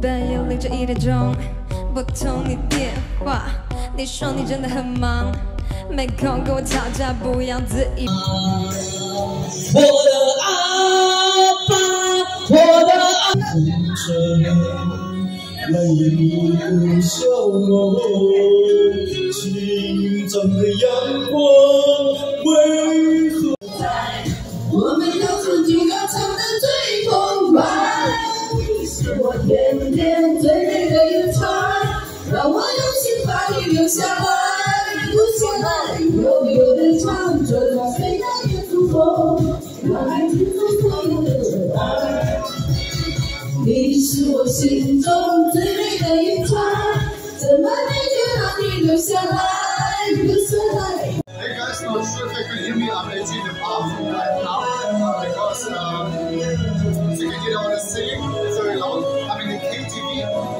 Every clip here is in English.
本有领着一点钟，拨通你电话，你说你真的很忙，没空跟我吵架，不要自以。我的阿爸，我的阿泪如笑容，清晨的阳光为何？you Hey guys. I'm the right now because um, so you can hear what I'm singing. Very long. I'm in the KTV.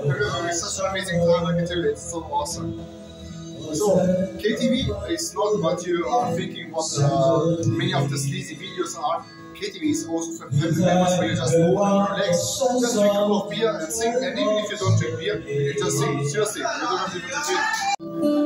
We're such an amazing time, I can tell you, it's so awesome. So, KTV is not what you are thinking what uh, many of the sleazy videos are. KTV is also for family members where you just move and relax, just drink a couple of beer and sing. And even if you don't drink beer, you just sing. Seriously, you don't have to it.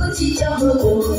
自己要的多